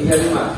Tinggalin mah.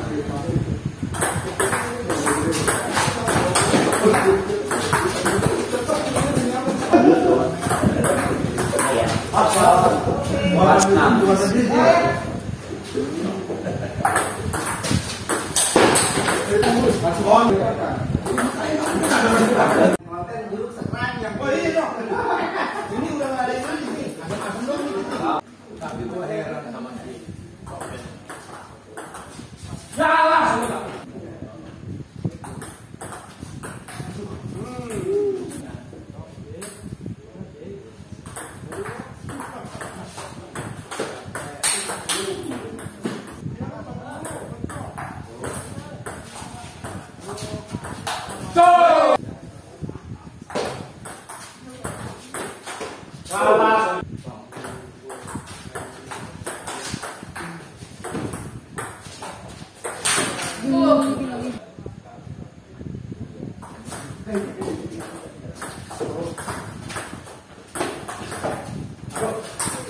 Salah.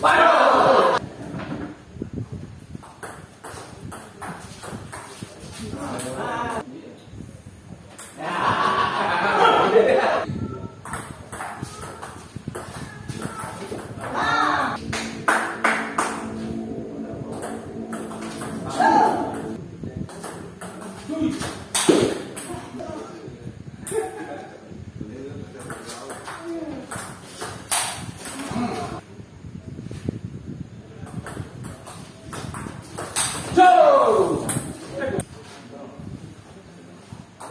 Go!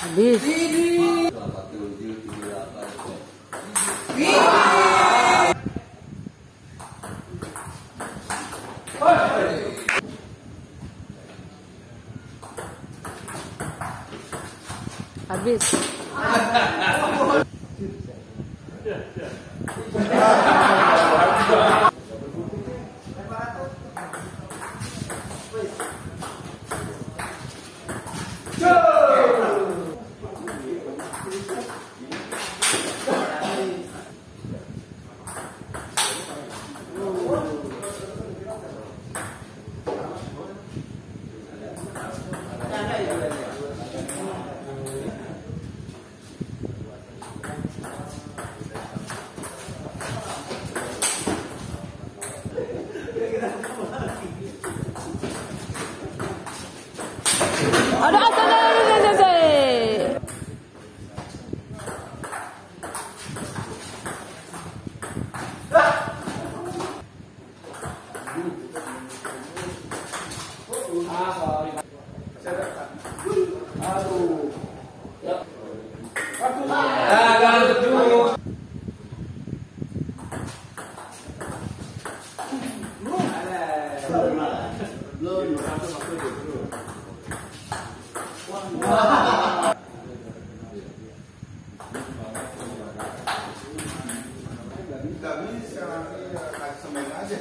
Ada ada Awesome. Wow. Tidak bisa, nanti